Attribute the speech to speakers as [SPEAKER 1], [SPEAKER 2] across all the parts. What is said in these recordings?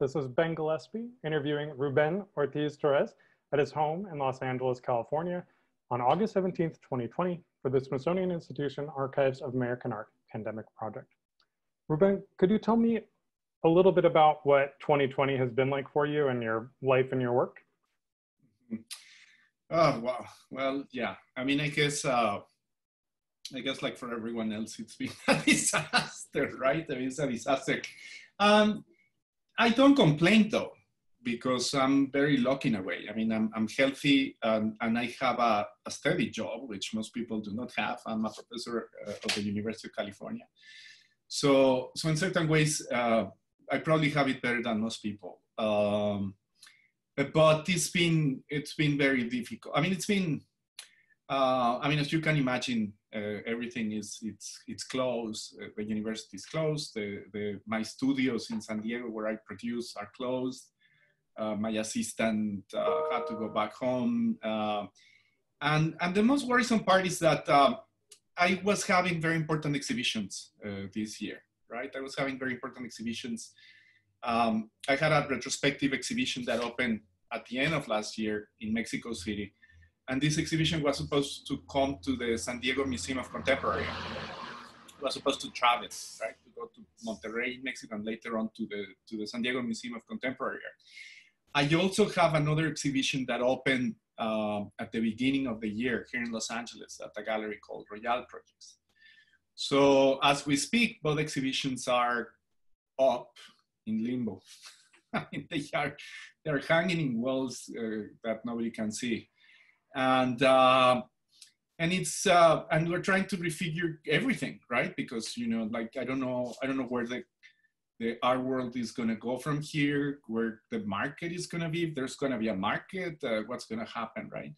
[SPEAKER 1] This is Ben Gillespie interviewing Ruben Ortiz Torres at his home in Los Angeles, California on August 17th, 2020 for the Smithsonian Institution Archives of American Art Pandemic Project. Ruben, could you tell me a little bit about what 2020 has been like for you and your life and your work?
[SPEAKER 2] Oh, wow. Well, yeah. I mean, I guess, uh, I guess like for everyone else, it's been a disaster, right? I mean, it's a disaster. Um, I don't complain though, because I'm very lucky in a way. I mean, I'm, I'm healthy and, and I have a, a steady job, which most people do not have. I'm a professor uh, of the University of California. So, so in certain ways, uh, I probably have it better than most people. Um, but it's been it's been very difficult. I mean, it's been. Uh, I mean, as you can imagine, uh, everything is it's it's closed. Uh, the university is closed. The, the my studios in San Diego where I produce are closed. Uh, my assistant uh, had to go back home. Uh, and and the most worrisome part is that I was having very important exhibitions this year. Right, I was having very important exhibitions. Um, I had a retrospective exhibition that opened at the end of last year in Mexico City and this exhibition was supposed to come to the San Diego Museum of Contemporary. It was supposed to travel, right, to go to Monterrey, Mexico, and later on to the to the San Diego Museum of Contemporary Art. I also have another exhibition that opened uh, at the beginning of the year here in Los Angeles at a gallery called Royale Projects. So as we speak, both exhibitions are up in limbo. I mean, they are they're hanging in walls uh, that nobody can see and uh, and it's uh, and we're trying to refigure everything, right? Because you know, like I don't know, I don't know where the the art world is going to go from here, where the market is going to be. If there's going to be a market, uh, what's going to happen, right?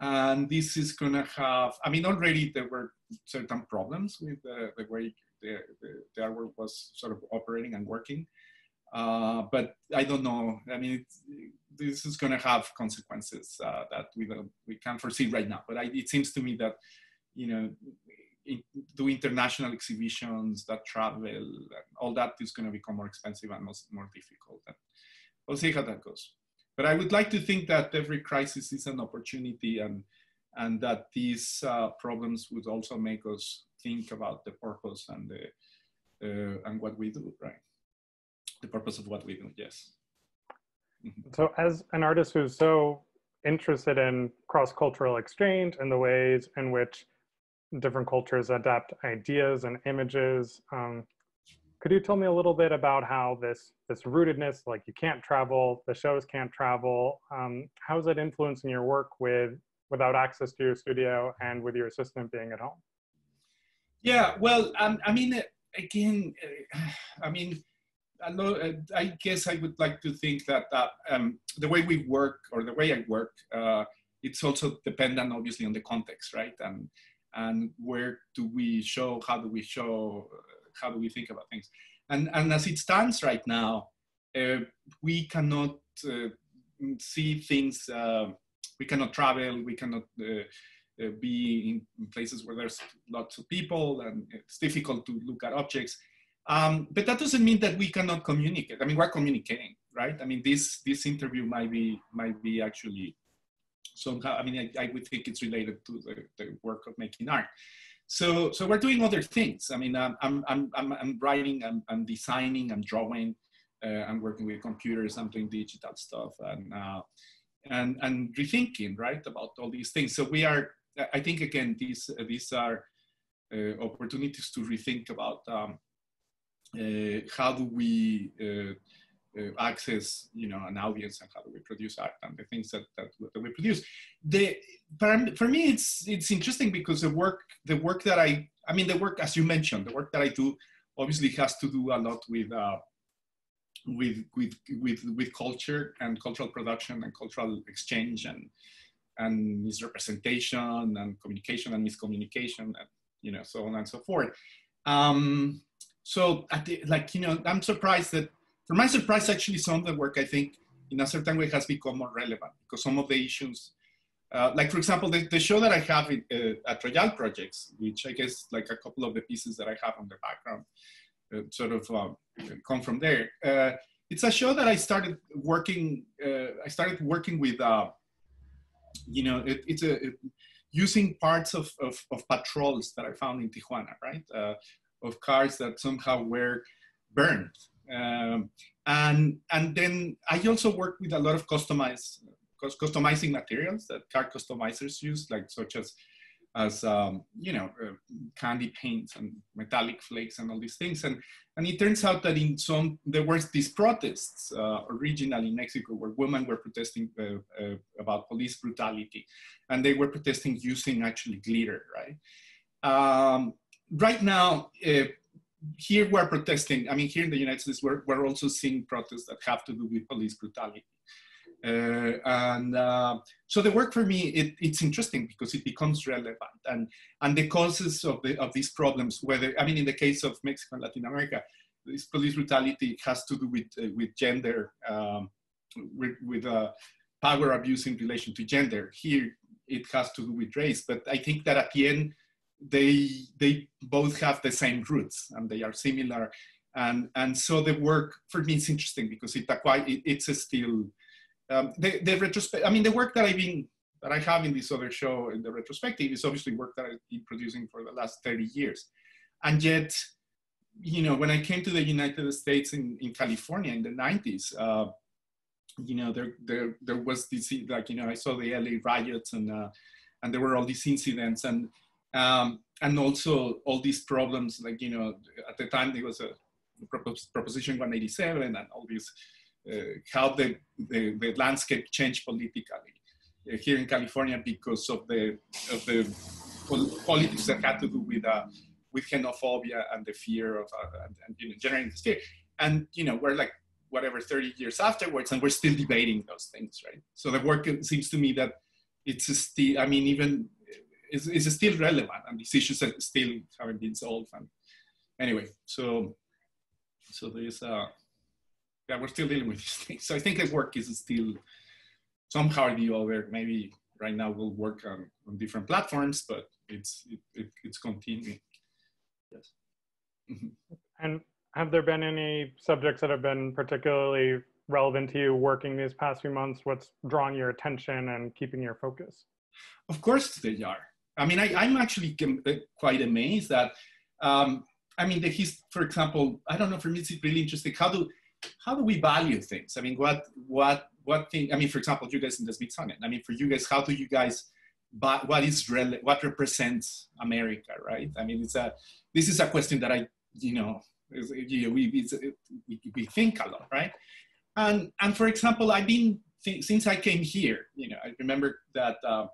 [SPEAKER 2] And this is going to have. I mean, already there were certain problems with the, the way the, the, the art world was sort of operating and working. Uh, but I don't know. I mean, this is going to have consequences uh, that we don't, we can't foresee right now. But I, it seems to me that you know, in, do international exhibitions, that travel, all that is going to become more expensive and more, more difficult. And we'll see how that goes. But I would like to think that every crisis is an opportunity, and and that these uh, problems would also make us think about the purpose and the uh, and what we do, right? The purpose of what we do. Yes.
[SPEAKER 1] Mm-hmm. So, as an artist who's so interested in cross cultural exchange and the ways in which different cultures adapt ideas and images, um, could you tell me a little bit about how this this rootedness, like you can't travel, the shows can't travel, um, how is it influencing your work with without access to your studio and with your assistant being at home?
[SPEAKER 2] Yeah, well, um, I mean, again, I mean, uh, I guess I would like to think that uh, um, the way we work or the way I work, uh, it's also dependent obviously on the context, right? And and where do we show? How do we show? How do we think about things? And and as it stands right now, uh, we cannot uh, see things. Uh, we cannot travel. We cannot. be in places where there's lots of people and it's difficult to look at objects um, but that doesn't mean that we cannot communicate. I mean, we're communicating, right? I mean, this this interview might be might be actually somehow. I mean, I, I would think it's related to the, the work of making art. So so we're doing other things. I mean, I'm I'm I'm, I'm writing, I'm, I'm designing, I'm drawing, uh, I'm working with computers, I'm doing digital stuff, and uh, and and rethinking, right, about all these things. So we are. I think again, these these are uh, opportunities to rethink about. Um, how do we uh, uh, access you know an audience and how do we produce art and the things that, that, that we produce? The for me it's it's interesting because the work the work that i i mean the work as you mentioned the work that i do obviously has to do a lot with uh, with with with with culture and cultural production and cultural exchange and and misrepresentation and communication and miscommunication and you know so on and so forth. Um, so the, like, you know, I'm surprised that, for my surprise, actually some of the work I think in a certain way has become more relevant because some of the issues, uh, like for example, the, the, show that I have in, uh, at Royale Projects, which I guess like a couple of the pieces that I have on the background uh, sort of uh, come from there. Uh, it's a show that I started working. Uh, I started working with. Uh, you know, it, it's a it, using parts of, of, of, patrols that I found in Tijuana, right? Of cars that somehow were burned. Um, and and then I also work with a lot of customized customizing materials that car customizers use, like such as as um, you know uh, candy paints and metallic flakes and all these things. And and it turns out that in some there were these protests uh, originally in mexico where women were protesting uh, uh about police brutality. And they were protesting using actually glitter right? Um, right now uh, here we're protesting i mean here in the united states we're, we're also seeing protests that have to do with police brutality. Uh, and uh, so the work for me, it, it's interesting because it becomes relevant. And, and the causes of, the, of these problems, whether, I mean, in the case of Mexico and Latin America, this police brutality has to do with, uh, with gender, um, with, with uh, power abuse in relation to gender. Here, it has to do with race, but I think that at the end, they, they both have the same roots and they are similar. And, and so the work for me is interesting because it, it it's still, um, the, the retrospect, I mean, the work that I've been, that I have in this other show in the retrospective is obviously work that I've been producing for the last 30 years. And yet, you know, when I came to the United States in, in California in the 90s, uh, you know, there, there, there was this, like, you know, I saw the LA riots and, uh, and there were all these incidents and, um, and also all these problems, like, you know, at the time there was a Proposition 187 and all these uh, how the, the, the, landscape changed politically uh, here in California because of the, of the politics that had to do with, uh, with xenophobia and the fear of, uh, and, and, you know, generating this fear. And, you know, we're like, whatever, 30 years afterwards, and we're still debating those things, right? So the work seems to me that it's still, I mean, even, is, is still relevant, and these issues still haven't been solved. And anyway, so, so there's, uh, yeah, we're still dealing with these things. So I think the work is still somehow or the other. Maybe right now we'll work on, on different platforms, but it's it, it, it's continuing. Yes.
[SPEAKER 1] Mm-hmm. And have there been any subjects that have been particularly relevant to you working these past few months? What's drawing your attention and keeping your focus?
[SPEAKER 2] Of course they are. I mean, I, am actually uh, quite amazed that, um, I mean, the his, for example, I don't know, for me it's really interesting. How do how do we value things? I mean, what what what thing? I mean, for example, you guys in the Smithsonian. I mean, for you guys, how do you guys? but What is what represents America, right? I mean, it's a this is a question that I you know, we, we we think a lot, right? And and for example, I've been since I came here, you know, I remember that. Uh,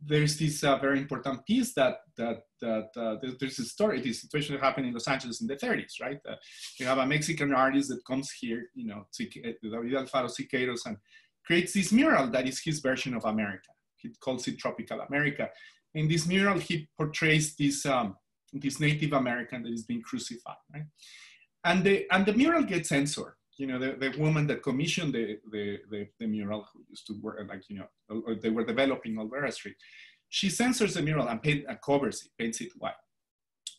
[SPEAKER 2] there's this uh, very important piece that that that uh, there's a story, this situation that happened in Los Angeles in the 30s, right? Uh, you have a Mexican artist that comes here, you know, uh, David Alfaro Siqueiros, and creates this mural that is his version of America. He calls it Tropical America. In this mural, he portrays this um, this Native American that is being crucified, right? And the and the mural gets censored you know, the, the woman that commissioned the, the, the, the, mural who used to work, like, you know, they were developing Olvera Street, she censors the mural and, paint, and covers it, paints it white.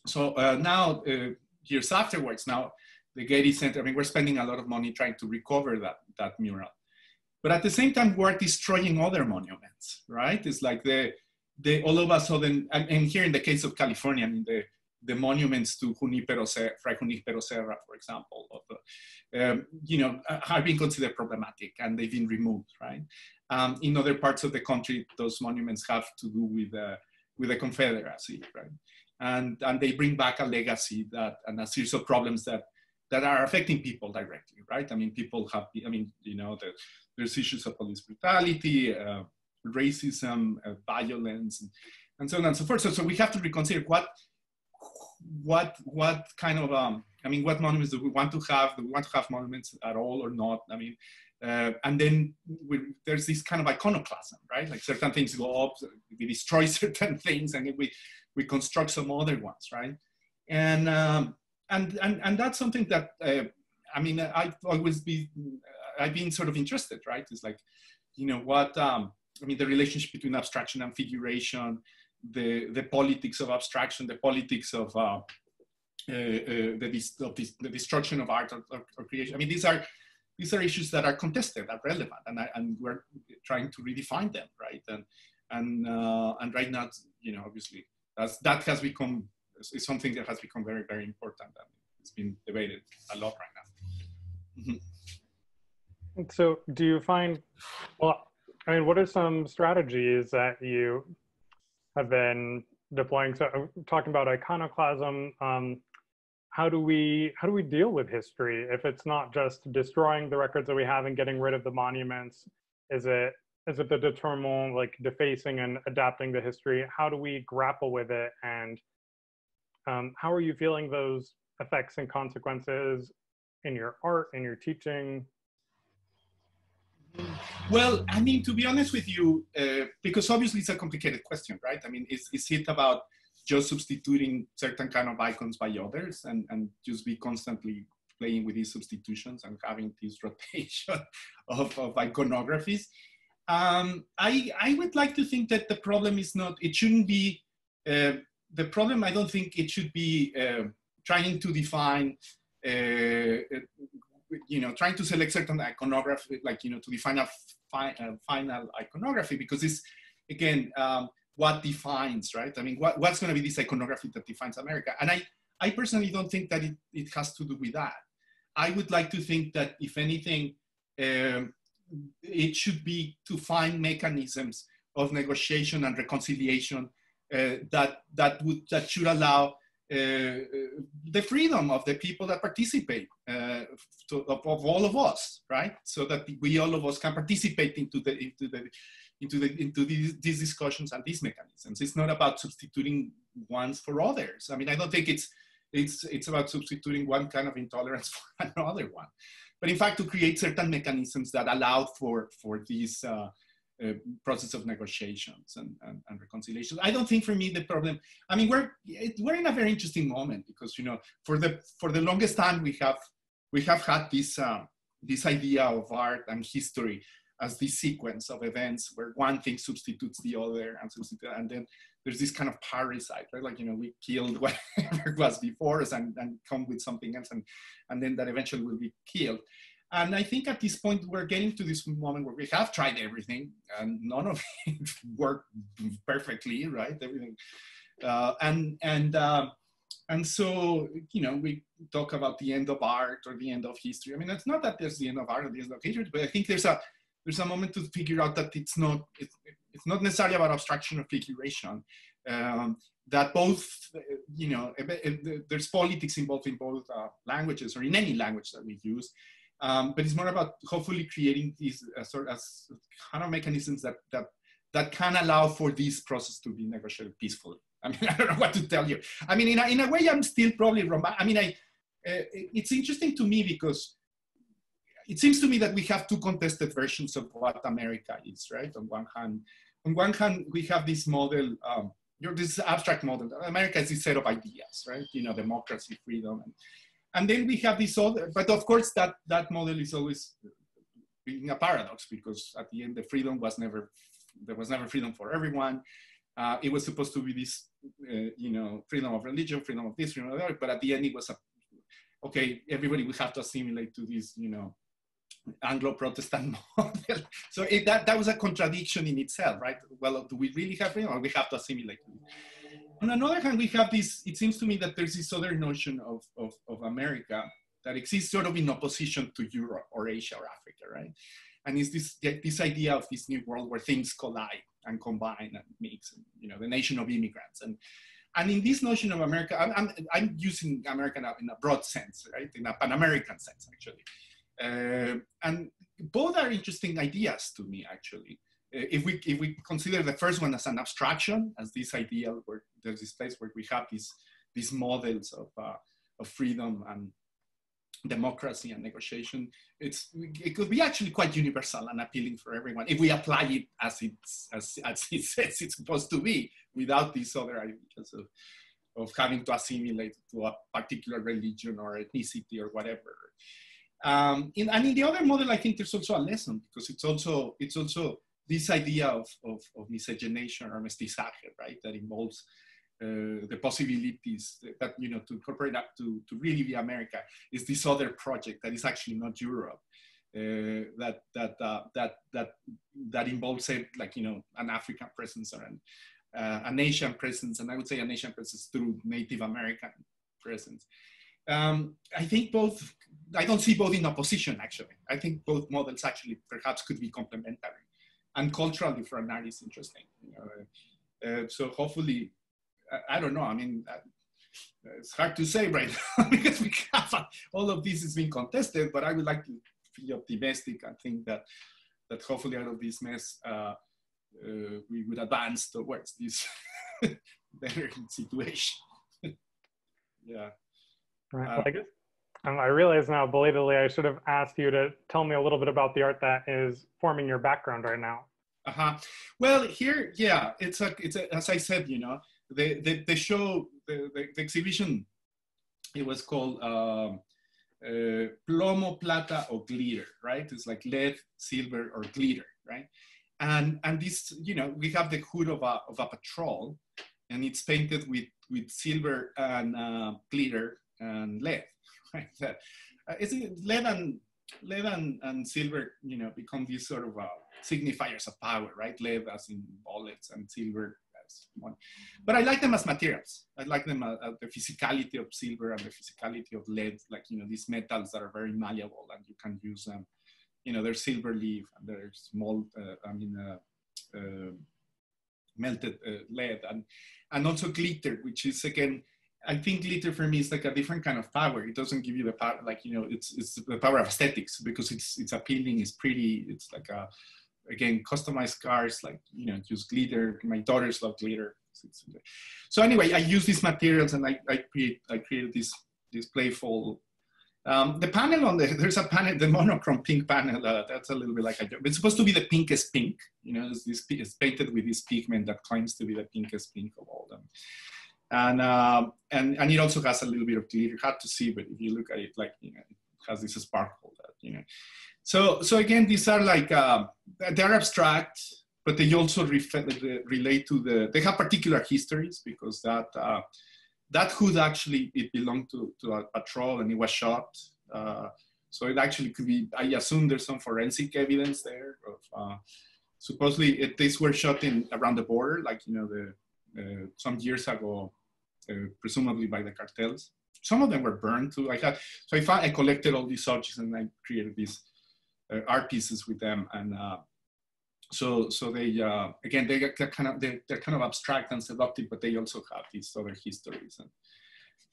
[SPEAKER 2] So uh, now, uh, years afterwards, now the Getty Center, I mean, we're spending a lot of money trying to recover that, that mural. But at the same time, we're destroying other monuments, right? It's like the, the all of a sudden, and, and here in the case of California, I mean, the, the monuments to Junipero Serra, Fray Junipero Serra, for example, of the, um, you know, uh, have been considered problematic and they've been removed, right? Um, in other parts of the country, those monuments have to do with, uh, with the Confederacy, right? And, and they bring back a legacy that, and a series of problems that, that are affecting people directly, right? I mean, people have, I mean, you know, the, there's issues of police brutality, uh, racism, uh, violence, and, and so on and so forth. So, so we have to reconsider what what what kind of um, I mean, what monuments do we want to have? Do we want to have monuments at all or not? I mean, uh, and then we, there's this kind of iconoclasm, right? Like certain things go up, we destroy certain things, and we we construct some other ones, right? And um, and and and that's something that uh, I mean, I've always been I've been sort of interested, right? It's like, you know, what um, I mean, the relationship between abstraction and figuration, the, the politics of abstraction, the politics of, uh, uh, uh, the, of the destruction of art or, or, or, creation. I mean, these are these are issues that are contested, that are relevant, and, I, and we're trying to redefine them, right? And and uh, and right now, you know, obviously, that's that has become is something that has become very very important, and it's been debated a lot right now.
[SPEAKER 1] Mm-hmm. So, do you find well? I mean, what are some strategies that you have been deploying? So, uh, talking about iconoclasm. Um, how do we how do we deal with history if it's not just destroying the records that we have and getting rid of the monuments is it is it the determinant like defacing and adapting the history how do we grapple with it and um, how are you feeling those effects and consequences in your art in your teaching
[SPEAKER 2] well i mean to be honest with you uh, because obviously it's a complicated question right i mean is, is it about just substituting certain kind of icons by others and, and just be constantly playing with these substitutions and having this rotation of, of iconographies. Um, I, I would like to think that the problem is not, it shouldn't be, uh, the problem I don't think it should be uh, trying to define, uh, you know, trying to select certain iconography, like, you know, to define a, fi final iconography because it's, again, um, what defines, right? I mean, what, what's going to be this iconography that defines America? And I, I personally don't think that it, it has to do with that. I would like to think that if anything, um, it should be to find mechanisms of negotiation and reconciliation uh, that that would that should allow the freedom of the people that participate uh, to, of, of, all of us, right? So that we all of us can participate into the into the into, the, into these, these discussions and these mechanisms. It's not about substituting ones for others. I mean, I don't think it's, it's, it's about substituting one kind of intolerance for another one. But in fact, to create certain mechanisms that allow for, for these uh, uh, process of negotiations and, and, and reconciliation. I don't think for me the problem, I mean, we're, it, we're in a very interesting moment because, you know, for the, for the longest time we have, we have had this, uh, this idea of art and history as this sequence of events where one thing substitutes the other and substitute, and then there's this kind of parricide, right? Like, you know, we killed whatever was before us and, and come with something else, and, and then that eventually will be killed. And I think at this point, we're getting to this moment where we have tried everything and none of it worked perfectly, right? Everything. Uh, and, and, uh, and so, you know, we talk about the end of art or the end of history. I mean, it's not that there's the end of art or the end of history, but I think there's a, there's a moment to figure out that it's not it's, it's not necessarily about abstraction or figuration. Um, that both, you know, there's politics involved in both uh, languages or in any language that we use. Um, but it's more about hopefully creating these uh, sort of kind of mechanisms that, that, that can allow for this process to be negotiated peacefully. I mean, I don't know what to tell you. I mean, in a, in a way, I'm still probably wrong. I mean, I, uh, it's interesting to me because it seems to me that we have two contested versions of what America is, right? On one hand, on one hand, we have this model, um, this abstract model. America is this set of ideas, right? You know, democracy, freedom, and, and then we have this other. But of course, that that model is always being a paradox because at the end, the freedom was never there was never freedom for everyone. Uh, it was supposed to be this, uh, you know, freedom of religion, freedom of this, freedom of that. But at the end, it was a okay. Everybody would have to assimilate to this, you know, Anglo-Protestant model. so it, that, that was a contradiction in itself, right? Well, do we really have freedom or we have to assimilate? On another hand, we have this, it seems to me that there's this other notion of, of, of America that exists sort of in opposition to Europe or Asia or Africa, right? And it's this, this idea of this new world where things collide and combine and mix, and, you know, the nation of immigrants. And, and in this notion of America, I'm, I'm, I'm using America now in a broad sense, right? In a Pan-American sense, actually. Uh, and both are interesting ideas to me, actually. Uh, if we if we consider the first one as an abstraction, as this idea where there's this place where we have these these models of uh, of freedom and democracy and negotiation, it's it could be actually quite universal and appealing for everyone if we apply it as it's as, as it says it's supposed to be, without these other ideas of of having to assimilate to a particular religion or ethnicity or whatever. Um, in, and in the other model, I think there's also a lesson because it's also it's also this idea of, of, of miscegenation or mestizaje, right? That involves uh, the possibilities that, you know, to incorporate that to, to really be America is this other project that is actually not Europe. uh, that that uh, that that that involves say like you know an African presence or an uh, an Asian presence, and I would say an Asian presence through Native American presence. Um, I think both. I don't see both in opposition. Actually, I think both models actually perhaps could be complementary, and culturally for an artist interesting. You uh, so hopefully, I, I, don't know. I mean, uh, it's hard to say right now because we have all of this is being contested. But I would like to be optimistic and think that that hopefully out of this mess uh, uh, we would advance towards this better situation. yeah.
[SPEAKER 1] Right. Well, I guess um, I realize now belatedly I should have asked you to tell me a little bit about the art that is forming your background right now.
[SPEAKER 2] Uh-huh. Well, here, yeah, it's a, it's a, as I said, you know, the, the, the show, the, the, the exhibition, it was called um, uh, plomo, plata, or glitter, right? It's like lead, silver, or glitter, right? And, and this, you know, we have the hood of a, of a patrol and it's painted with, with silver and uh, glitter and lead, right? Uh, it's lead and, lead and, and silver, you know, become these sort of uh, signifiers of power, right? Lead as in bullets and silver as money. But I like them as materials. I like them as, uh, as, the physicality of silver and the physicality of lead, like, you know, these metals that are very malleable and you can use them. You know, there's silver leaf and there's small, uh, I mean, uh, uh, melted uh, lead and, and also glitter, which is again, I think glitter for me is like a different kind of power. It doesn't give you the power, like, you know, it's, it's the power of aesthetics because it's, it's appealing, it's pretty, it's like a, again, customized cars, like, you know, use glitter. My daughters love glitter. So anyway, I use these materials and I, I, create, I created this, this playful, um, the panel on the, there's a panel, the monochrome pink panel, uh, that's a little bit like a joke. It's supposed to be the pinkest pink, you know, it's, this, it's painted with this pigment that claims to be the pinkest pink of all them. And, um, and, and it also has a little bit of glitter, hard to see, but if you look at it, like, you know, it has this sparkle that, you know, so, so again, these are like, uh, they're abstract, but they also relate to the, they have particular histories because that, uh, that hood actually, it belonged to, to a patrol and it was shot. Uh, so it actually could be, I assume there's some forensic evidence there of, uh, supposedly it, these were shot in around the border, like, you know, the, uh, some years ago, presumably by the cartels. Some of them were burned too. I had, so I found, I collected all these objects and I created these uh, art pieces with them and uh, so so they uh, again they get kind of they're, they're, kind of abstract and seductive but they also have these other histories and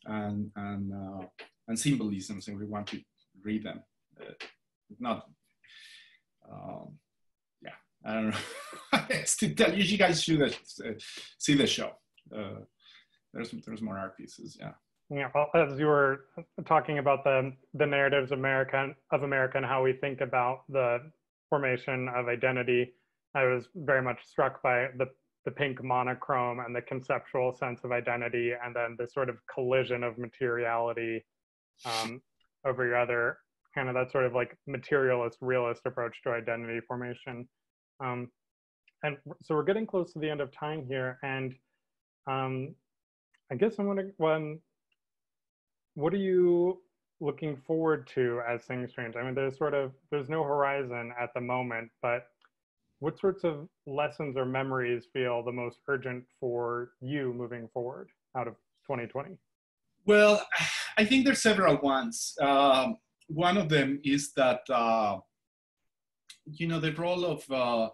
[SPEAKER 2] and and, uh, and symbolisms and we want to read them uh, not um, yeah i don't know to tell you you guys should uh, see the show there's there's more art pieces yeah
[SPEAKER 1] yeah, well, as you were talking about the the narratives of America of America and how we think about the formation of identity, I was very much struck by the the pink monochrome and the conceptual sense of identity, and then the sort of collision of materiality um, over your other kind of that sort of like materialist realist approach to identity formation. Um, and so we're getting close to the end of time here, and um, I guess I'm wondering when what are you looking forward to as things change? I mean, there's sort of there's no horizon at the moment, but what sorts of lessons or memories feel the most urgent for you moving forward out of 2020?
[SPEAKER 2] Well, I think there's several ones. Um, one of them is that uh, you know the role of uh,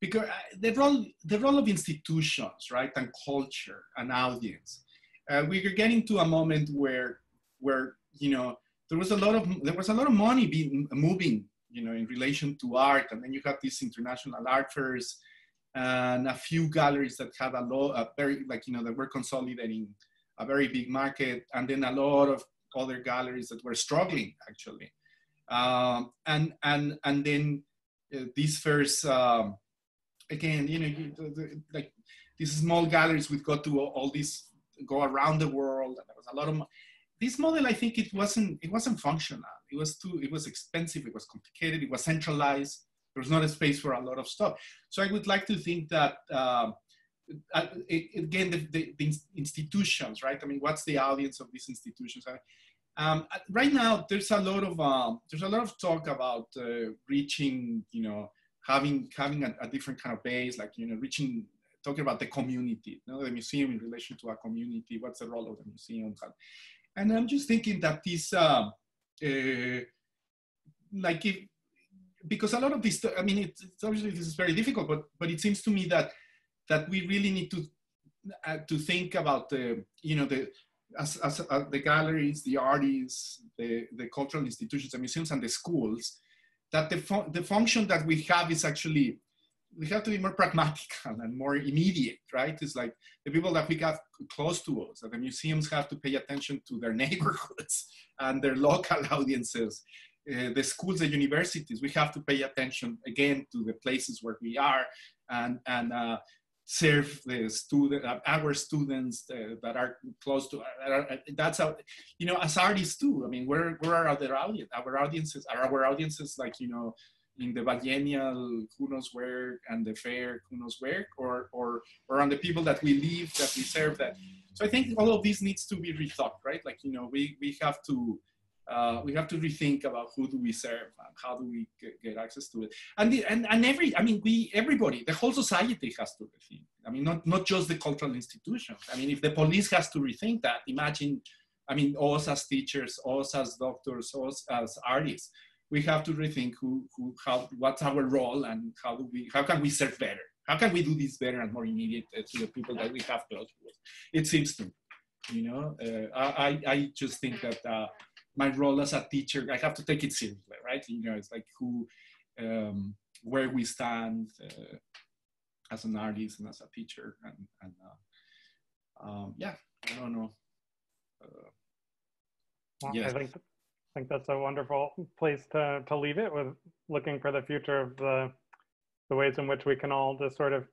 [SPEAKER 2] because uh, the role the role of institutions, right, and culture and audience. Uh, we were getting to a moment where where you know there was a lot of there was a lot of money being moving you know in relation to art. And then you have these international art fairs and a few galleries that had a lot a very like you know that were consolidating a very big market and then a lot of other galleries that were struggling actually. Um, and and and then uh, these fairs um, again you know like these small galleries would go to all these go around the world and there was a lot of this model, I think it wasn't it wasn't functional. It was too it was expensive. It was complicated. It was centralized. There was not a space for a lot of stuff. So I would like to think that uh, again the, the, the, institutions, right? I mean, what's the audience of these institutions? Um, right now, there's a lot of um, there's a lot of talk about uh, reaching, you know, having having a, a, different kind of base, like you know, reaching, talking about the community, you know, the museum in relation to a community. What's the role of the museum? And I'm just thinking that this, uh, uh, like, if, because a lot of this, I mean, it's, it's, obviously this is very difficult, but but it seems to me that that we really need to uh, to think about the, you know, the as, as, as, the galleries, the artists, the, the cultural institutions, the museums, and the schools, that the, fu the function that we have is actually, we have to be more pragmatical and more immediate, right? It's like the people that we got close to us, that the museums have to pay attention to their neighborhoods and their local audiences. Uh, the schools, the universities, we have to pay attention again to the places where we are and, and uh, serve the student, uh, our students uh, that are close to. Uh, that's how, you know, as artists too. I mean, where where are other audience? Our audiences are our audiences like you know, in the biennial, who knows where, and the fair, who knows where, or or or on the people that we live, that we serve. That. So I think all of this needs to be rethought, right? Like you know, we we have to uh, we have to rethink about who do we serve and how do we get, get, access to it and, the, and and every i mean we everybody the whole society has to rethink i mean not not just the cultural institutions i mean if the police has to rethink that imagine i mean us as teachers us as doctors us as artists we have to rethink who who how what's our role and how do we how can we serve better how can we do this better and more immediate to the people that we have close to it seems to me you know uh, I, I just think that uh, my role as a teacher, I have to take it seriously, right? You know, it's like who, um, where we stand uh, as an artist and as a teacher, and, and uh, um, yeah, I don't know. Uh,
[SPEAKER 1] well, yeah. I think I think that's a wonderful place to to leave it with looking for the future of the the ways in which we can all just sort of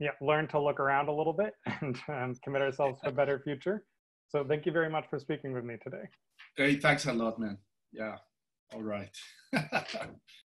[SPEAKER 1] yeah learn to look around a little bit and, commit ourselves to a better future. So thank you very much for speaking with me today.
[SPEAKER 2] Hey, thanks a lot, man. Yeah. All right.